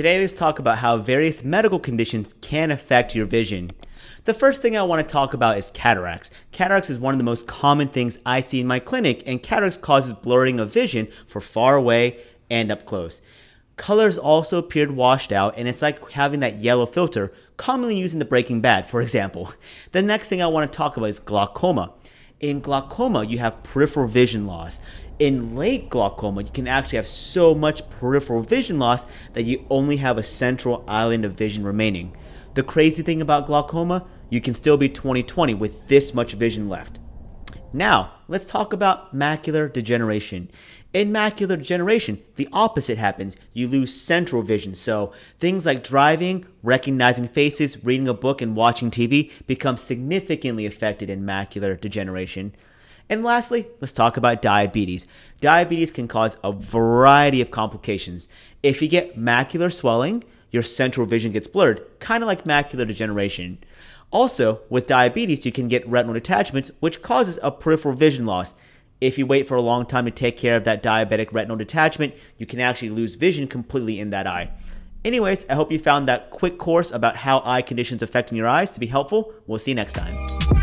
Today, let's talk about how various medical conditions can affect your vision. The first thing I want to talk about is cataracts. Cataracts is one of the most common things I see in my clinic, and cataracts causes blurring of vision for far away and up close. Colors also appeared washed out, and it's like having that yellow filter, commonly used in the Breaking Bad, for example. The next thing I want to talk about is glaucoma. In glaucoma, you have peripheral vision loss. In late glaucoma, you can actually have so much peripheral vision loss that you only have a central island of vision remaining. The crazy thing about glaucoma, you can still be 20/20 with this much vision left. Now, let's talk about macular degeneration. In macular degeneration, the opposite happens. You lose central vision. So, things like driving, recognizing faces, reading a book, and watching TV become significantly affected in macular degeneration. And lastly, let's talk about diabetes. Diabetes can cause a variety of complications. If you get macular swelling, your central vision gets blurred, kind of like macular degeneration. Also, with diabetes, you can get retinal detachments, which causes a peripheral vision loss. If you wait for a long time to take care of that diabetic retinal detachment, you can actually lose vision completely in that eye. Anyways, I hope you found that quick course about how eye conditions affecting your eyes to be helpful. We'll see you next time.